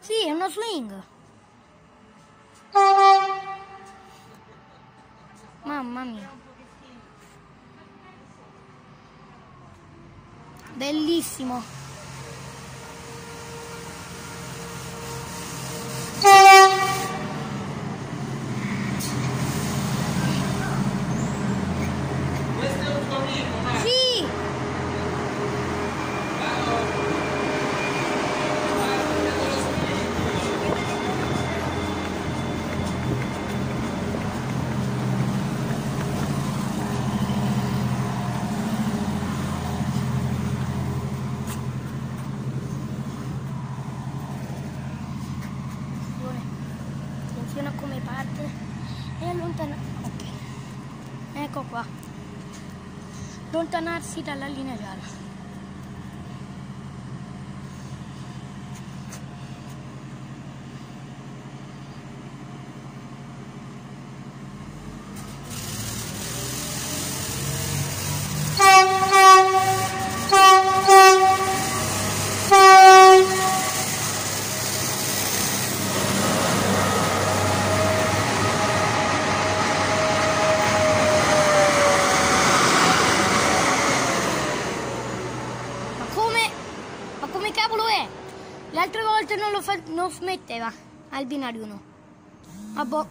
Sì, è uno swing. Mamma mia. Bellissimo. Attenzione a come parte e allontana. Ok. Ecco qua. Allontanarsi dalla linea gialla. Ma come? Come cavolo è? Le altre volte non lo fa, non smetteva al binario 1. Ah boh.